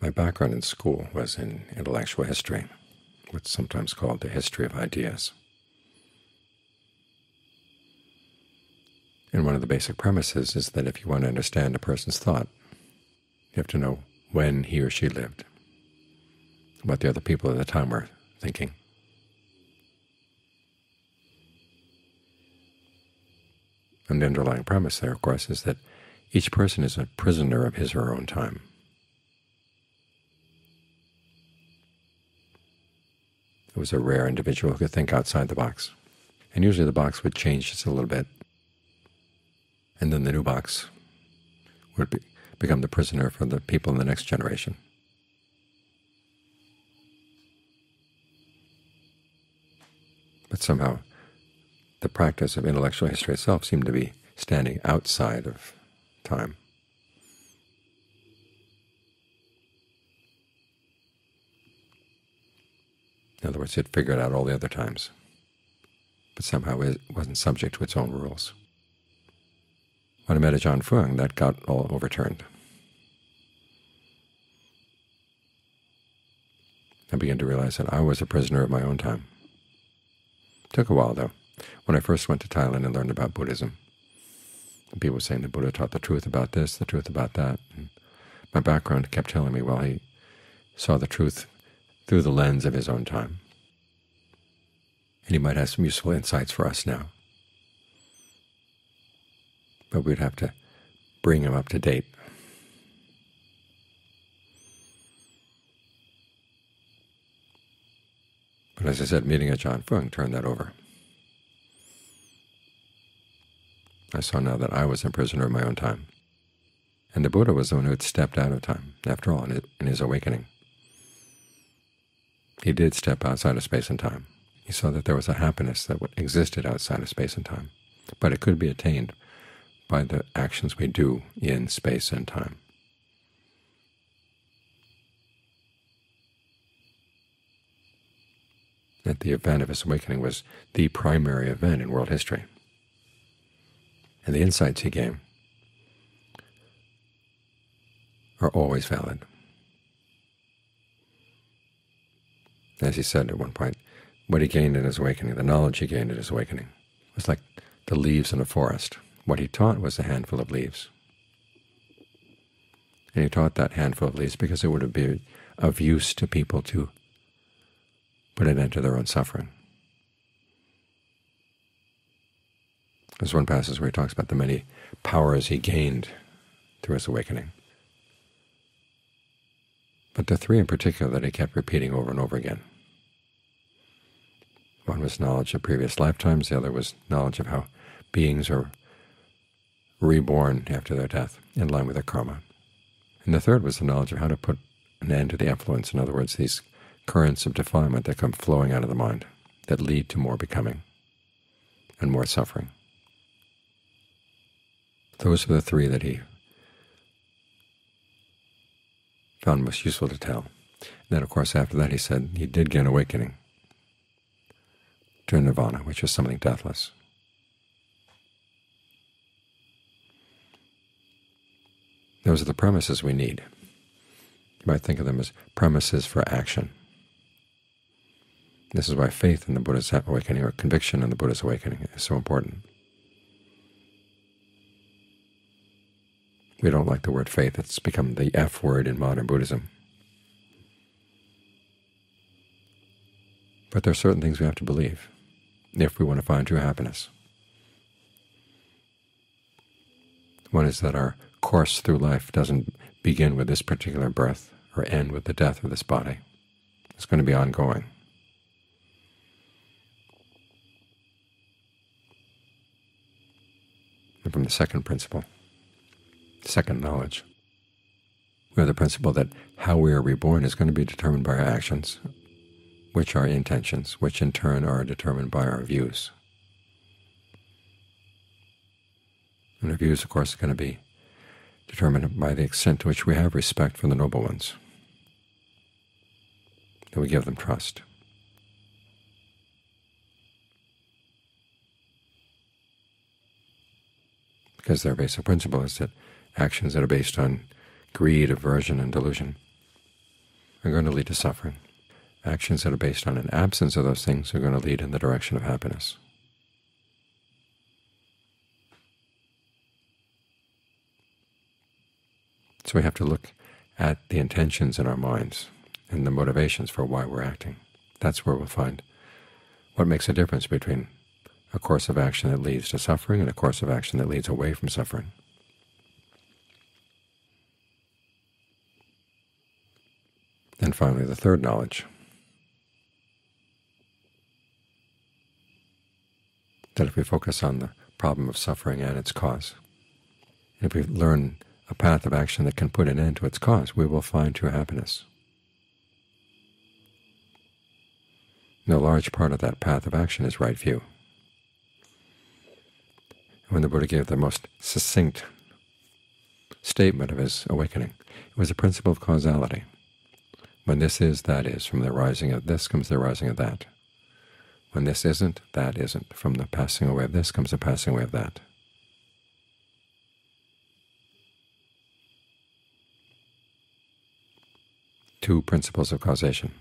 My background in school was in intellectual history, what's sometimes called the history of ideas. And one of the basic premises is that if you want to understand a person's thought, you have to know when he or she lived, what the other people at the time were thinking. And the underlying premise there, of course, is that each person is a prisoner of his or her own time. It was a rare individual who could think outside the box. And usually the box would change just a little bit, and then the new box would be, become the prisoner for the people in the next generation. But somehow the practice of intellectual history itself seemed to be standing outside of time. In other words, it figured out all the other times, but somehow it wasn't subject to its own rules. When I met Ajaan Fuang, that got all overturned. I began to realize that I was a prisoner of my own time. It took a while, though. When I first went to Thailand and learned about Buddhism, people were saying the Buddha taught the truth about this, the truth about that. And my background kept telling me, well, he saw the truth through the lens of his own time. And he might have some useful insights for us now. But we'd have to bring him up to date. But as I said, meeting Ajaan Fuang turned that over. I saw now that I was a prisoner of my own time. And the Buddha was the one who had stepped out of time, after all, in his awakening. He did step outside of space and time. He saw that there was a happiness that existed outside of space and time, but it could be attained by the actions we do in space and time. That the event of his awakening was the primary event in world history and the insights he gave are always valid. As he said at one point, what he gained in his awakening, the knowledge he gained in his awakening, was like the leaves in a forest. What he taught was a handful of leaves. And he taught that handful of leaves because it would be of use to people to put an end to their own suffering. There's one passage where he talks about the many powers he gained through his awakening. But the three in particular that he kept repeating over and over again. One was knowledge of previous lifetimes, the other was knowledge of how beings are reborn after their death in line with their karma. And the third was the knowledge of how to put an end to the effluents, in other words, these currents of defilement that come flowing out of the mind that lead to more becoming and more suffering. Those are the three that he found most useful to tell. And then, of course, after that he said he did get an awakening to nirvana, which is something deathless. Those are the premises we need. You might think of them as premises for action. This is why faith in the Buddha's awakening, or conviction in the Buddha's awakening, is so important. We don't like the word faith. It's become the F word in modern Buddhism. But there are certain things we have to believe if we want to find true happiness. One is that our course through life doesn't begin with this particular birth or end with the death of this body. It's going to be ongoing. And from the second principle, second knowledge. We have the principle that how we are reborn is going to be determined by our actions, which are intentions, which in turn are determined by our views. And our views, of course, are going to be determined by the extent to which we have respect for the noble ones, that we give them trust. Because their basic principle is that actions that are based on greed, aversion, and delusion are going to lead to suffering. Actions that are based on an absence of those things are going to lead in the direction of happiness. So we have to look at the intentions in our minds and the motivations for why we're acting. That's where we'll find what makes a difference between a course of action that leads to suffering and a course of action that leads away from suffering. And finally, the third knowledge, that if we focus on the problem of suffering and its cause, if we learn a path of action that can put an end to its cause, we will find true happiness. And a large part of that path of action is right view. When the Buddha gave the most succinct statement of his awakening, it was the principle of causality. When this is, that is. From the rising of this comes the rising of that. When this isn't, that isn't. From the passing away of this comes the passing away of that. two principles of causation,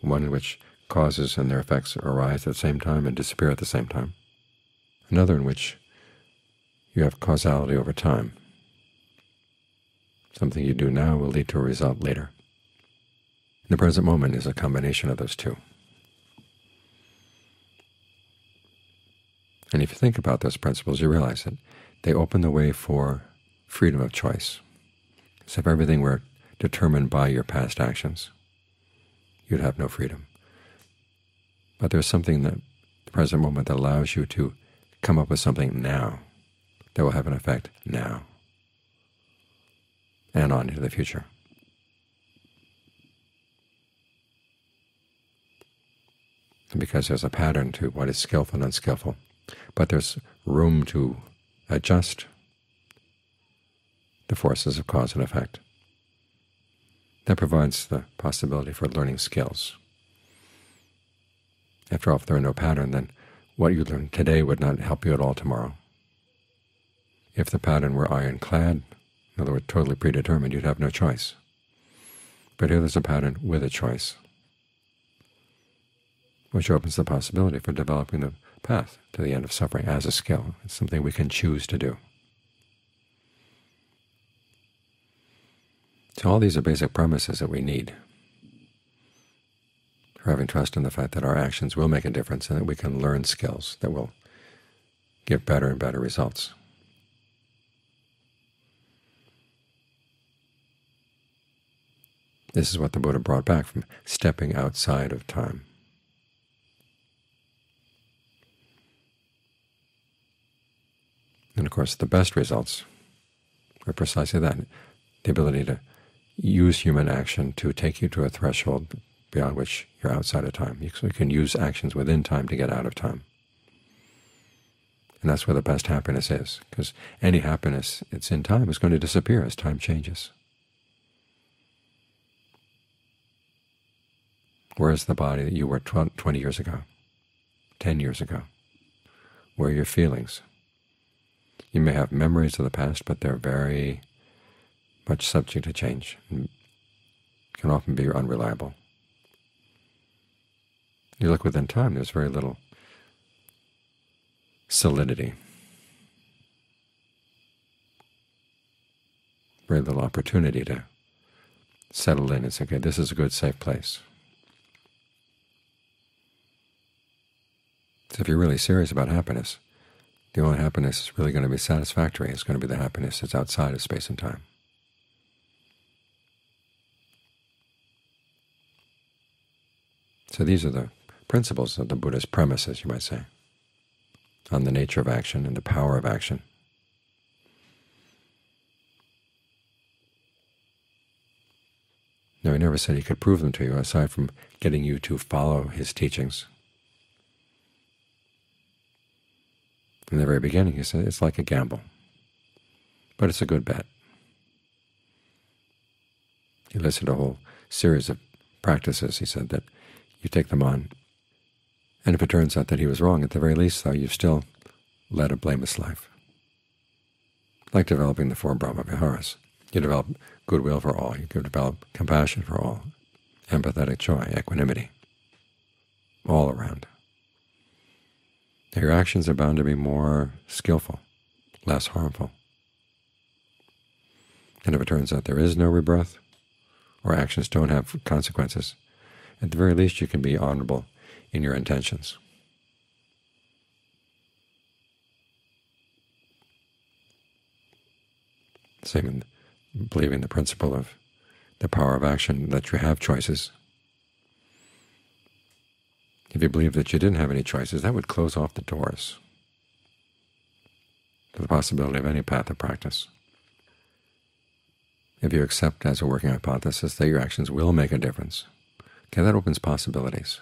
one in which causes and their effects arise at the same time and disappear at the same time, another in which you have causality over time. Something you do now will lead to a result later. The present moment is a combination of those two. And if you think about those principles, you realize that they open the way for freedom of choice. So if everything were determined by your past actions, you'd have no freedom. But there's something that the present moment that allows you to come up with something now that will have an effect now and on into the future. And because there's a pattern to what is skillful and unskillful, but there's room to adjust the forces of cause and effect. That provides the possibility for learning skills. After all, if there were no pattern, then what you learn today would not help you at all tomorrow. If the pattern were ironclad, in other words, totally predetermined, you'd have no choice. But here there's a pattern with a choice, which opens the possibility for developing the path to the end of suffering as a skill. It's something we can choose to do. So all these are basic premises that we need for having trust in the fact that our actions will make a difference and that we can learn skills that will give better and better results. This is what the Buddha brought back from stepping outside of time. Of course the best results are precisely that, the ability to use human action to take you to a threshold beyond which you're outside of time. You can use actions within time to get out of time. And that's where the best happiness is, because any happiness that's in time is going to disappear as time changes. Where is the body that you were 20 years ago, 10 years ago? Where are your feelings? You may have memories of the past, but they're very much subject to change and can often be unreliable. You look within time, there's very little solidity, very little opportunity to settle in and say, okay, this is a good, safe place. So if you're really serious about happiness, the only happiness that's really going to be satisfactory is going to be the happiness that's outside of space and time. So these are the principles of the Buddha's premises, you might say, on the nature of action and the power of action. No, he never said he could prove them to you, aside from getting you to follow his teachings. In the very beginning, he said it's like a gamble, but it's a good bet. He listed a whole series of practices, he said, that you take them on. And if it turns out that he was wrong, at the very least, though, you've still led a blameless life, like developing the four Brahma Viharas. You develop goodwill for all. You can develop compassion for all, empathetic joy, equanimity, all around. Your actions are bound to be more skillful, less harmful. And if it turns out there is no rebirth, or actions don't have consequences, at the very least you can be honorable in your intentions. Same in believing the principle of the power of action, that you have choices. If you believe that you didn't have any choices, that would close off the doors to the possibility of any path of practice. If you accept as a working hypothesis that your actions will make a difference, okay, that opens possibilities.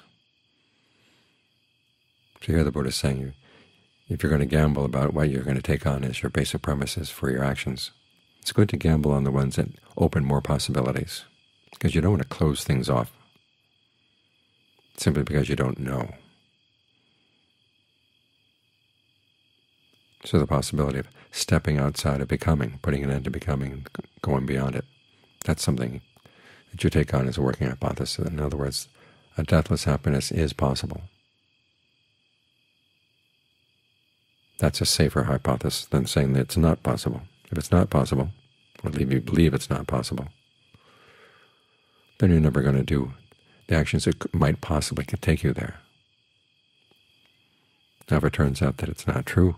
So here the Buddha is saying, you if you're going to gamble about what you're going to take on as your basic premises for your actions, it's good to gamble on the ones that open more possibilities, because you don't want to close things off simply because you don't know. So the possibility of stepping outside of becoming, putting an end to becoming, going beyond it, that's something that you take on as a working hypothesis. In other words, a deathless happiness is possible. That's a safer hypothesis than saying that it's not possible. If it's not possible, or if you believe it's not possible, then you're never going to do the actions that might possibly could take you there. Now, if it turns out that it's not true,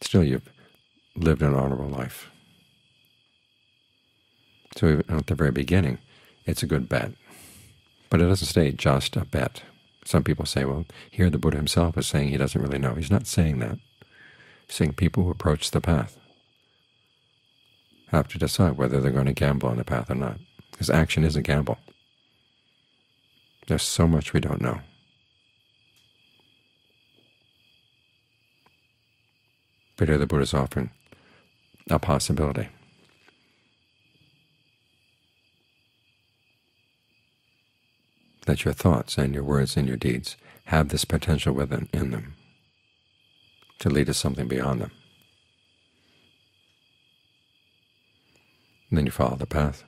still you've lived an honorable life. So at the very beginning, it's a good bet. But it doesn't stay just a bet. Some people say, well, here the Buddha himself is saying he doesn't really know. He's not saying that. He's saying people who approach the path have to decide whether they're going to gamble on the path or not, because action is a gamble. There's so much we don't know. But here the Buddha is offering a possibility. That your thoughts and your words and your deeds have this potential within in them to lead to something beyond them. And then you follow the path.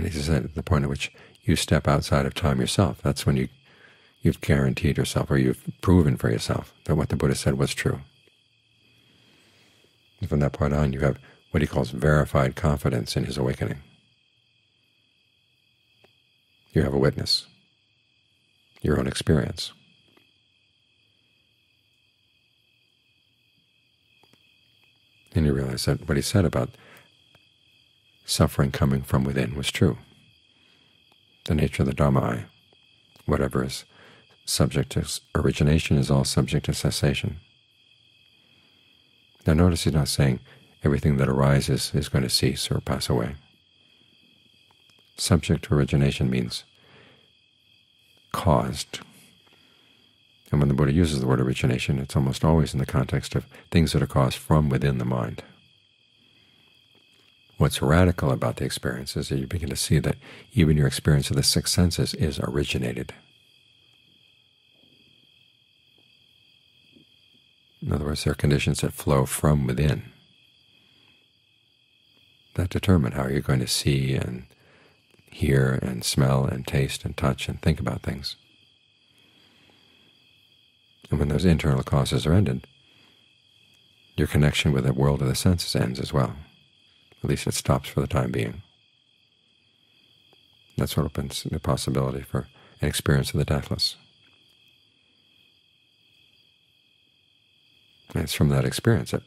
And he says at the point at which you step outside of time yourself, that's when you, you've guaranteed yourself or you've proven for yourself that what the Buddha said was true. And from that point on, you have what he calls verified confidence in his awakening. You have a witness, your own experience. And you realize that what he said about suffering coming from within was true. The nature of the Dharma, whatever is subject to origination is all subject to cessation. Now notice he's not saying everything that arises is going to cease or pass away. Subject to origination means caused. And when the Buddha uses the word origination, it's almost always in the context of things that are caused from within the mind. What's radical about the experience is that you begin to see that even your experience of the six senses is originated. In other words, there are conditions that flow from within that determine how you're going to see and hear and smell and taste and touch and think about things. And when those internal causes are ended, your connection with the world of the senses ends as well. At least it stops for the time being. That's what opens the possibility for an experience of the deathless. And it's from that experience that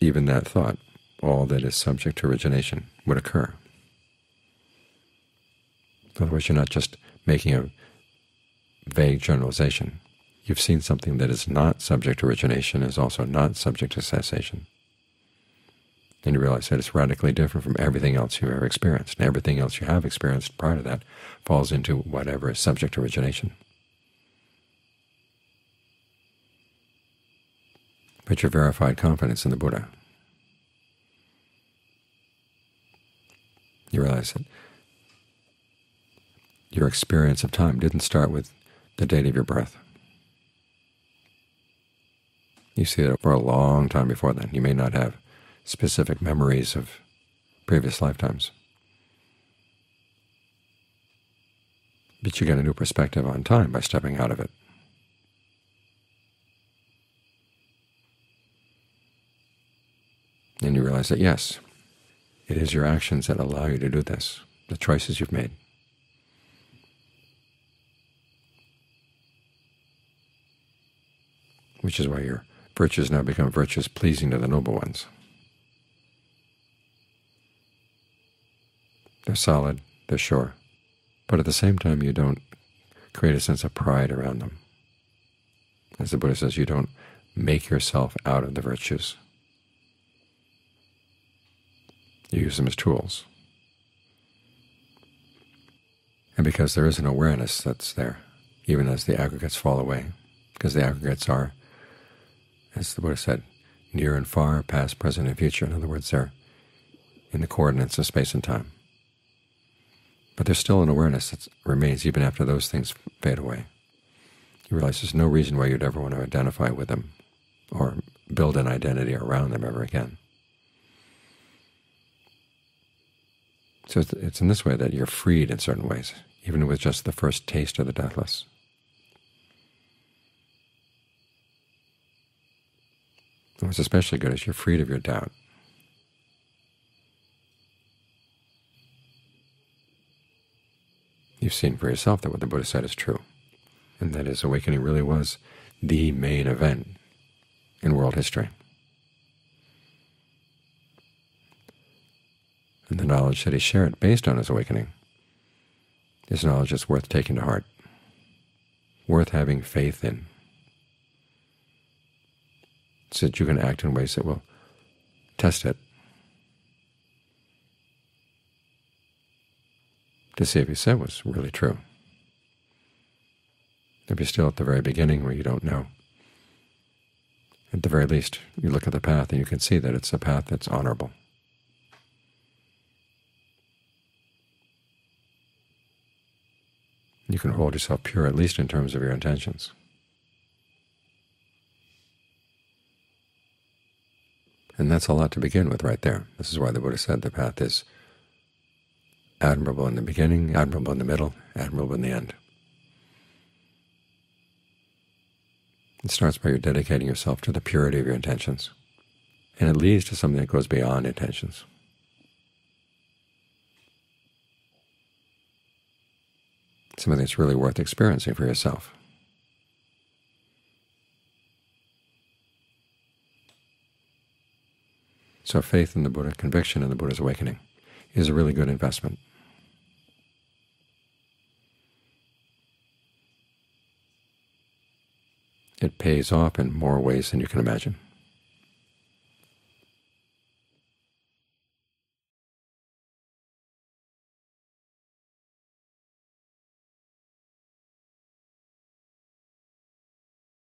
even that thought, all that is subject to origination, would occur. Otherwise, you're not just making a vague generalization. You've seen something that is not subject to origination is also not subject to cessation and you realize that it's radically different from everything else you've ever experienced. And everything else you have experienced prior to that falls into whatever is subject origination. But your verified confidence in the Buddha. You realize that your experience of time didn't start with the date of your birth. You see that for a long time before then. You may not have specific memories of previous lifetimes. But you get a new perspective on time by stepping out of it. And you realize that, yes, it is your actions that allow you to do this, the choices you've made. Which is why your virtues now become virtues pleasing to the noble ones. They're solid, they're sure, but at the same time you don't create a sense of pride around them. As the Buddha says, you don't make yourself out of the virtues. You use them as tools. And because there is an awareness that's there, even as the aggregates fall away, because the aggregates are, as the Buddha said, near and far, past, present, and future. In other words, they're in the coordinates of space and time. But there's still an awareness that remains even after those things fade away. You realize there's no reason why you'd ever want to identify with them or build an identity around them ever again. So it's in this way that you're freed in certain ways, even with just the first taste of the deathless. what's especially good is you're freed of your doubt. You've seen for yourself that what the Buddha said is true, and that his awakening really was the main event in world history. and the knowledge that he shared based on his awakening is knowledge that's worth taking to heart, worth having faith in, so that you can act in ways that will test it to see if he said was really true. If you're still at the very beginning where you don't know, at the very least you look at the path and you can see that it's a path that's honorable. you can hold yourself pure, at least in terms of your intentions. And that's a lot to begin with right there. This is why the Buddha said the path is admirable in the beginning, admirable in the middle, admirable in the end. It starts by your dedicating yourself to the purity of your intentions, and it leads to something that goes beyond intentions. something that's really worth experiencing for yourself. So faith in the Buddha, conviction in the Buddha's awakening, is a really good investment. It pays off in more ways than you can imagine.